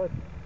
Good.